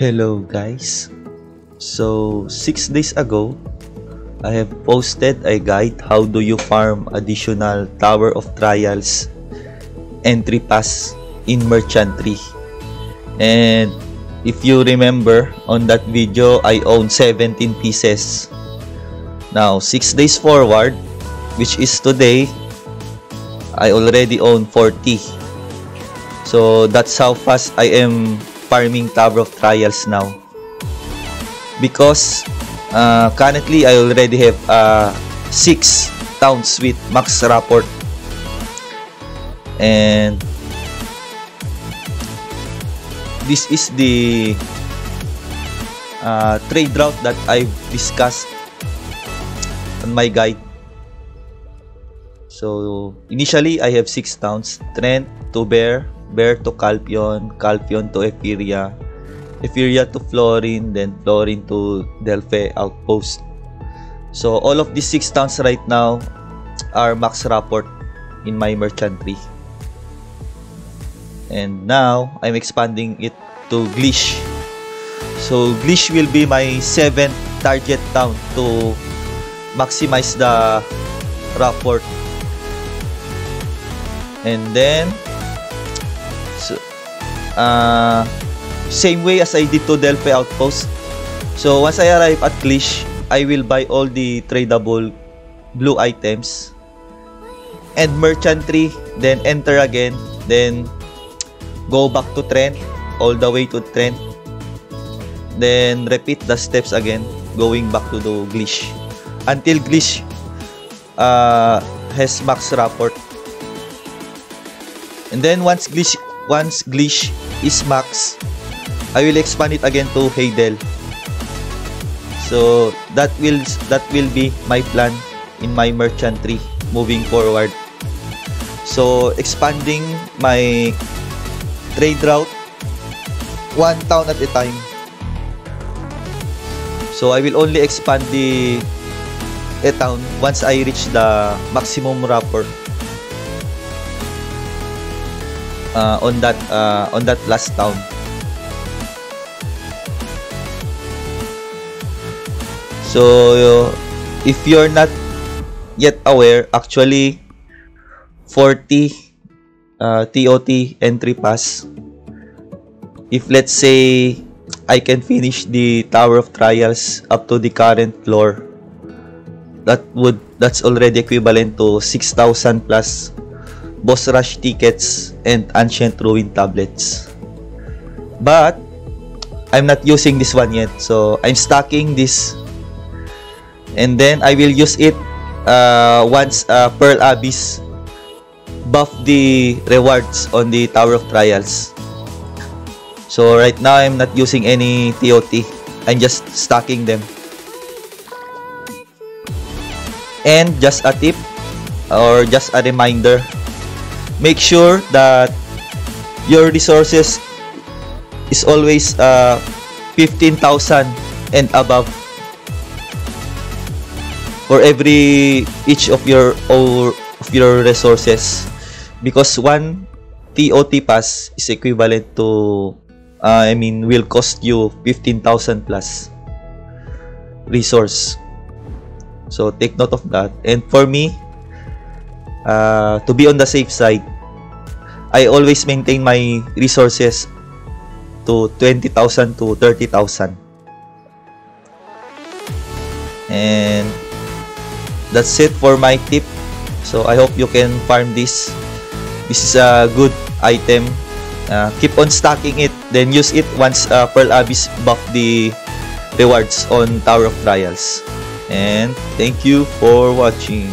Hello guys. So 6 days ago, I have posted a guide how do you farm additional Tower of Trials entry pass in Merchantry. And if you remember on that video, I own 17 pieces. Now 6 days forward, which is today, I already own 40. So that's how fast I am farming Tower of Trials now. Because uh, currently I already have uh, 6 towns with max rapport. And this is the uh, trade route that I've discussed on my guide. So initially I have 6 towns, Trent to Behr, to Calpheon, Calpheon to Epheria, Epheria to Florin, then Florin to Delphi Outpost. So all of these six towns right now are max rapport in my merchantry. And now I'm expanding it to Glish. So Glish will be my seventh target town to maximize the rapport. And then uh, same way as I did to Delphi Outpost. So once I arrive at Glish, I will buy all the tradable blue items and merchantry, then enter again, then go back to Trent, all the way to Trent, then repeat the steps again, going back to the Glish until Glish uh, has max rapport. And then once Glish once Glish is max, I will expand it again to Heidel. So that will that will be my plan in my merchantry moving forward. So expanding my trade route one town at a time. So I will only expand the a town once I reach the maximum rapport uh, on that uh, on that last town. So if you're not yet aware, actually 40 uh, TOT entry pass. If let's say I can finish the Tower of Trials up to the current floor, that would that's already equivalent to 6,000 plus boss rush tickets and ancient ruin tablets. But I'm not using this one yet, so I'm stacking this and then I will use it uh, once uh, Pearl Abyss buff the rewards on the Tower of Trials. So right now I'm not using any TOT. I'm just stacking them. And just a tip or just a reminder, make sure that your resources is always uh, 15,000 and above for every each of your or of your resources. Because one TOT pass is equivalent to uh, I mean will cost you 15,000 plus resource. So take note of that. And for me uh, to be on the safe side I always maintain my resources to 20,000 to 30,000 and that's it for my tip. So i hope you can farm this. This is a good item. Uh, keep on stacking it then use it once uh, pearl abyss buff the rewards on tower of trials. And thank you for watching